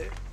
it.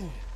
Ugh.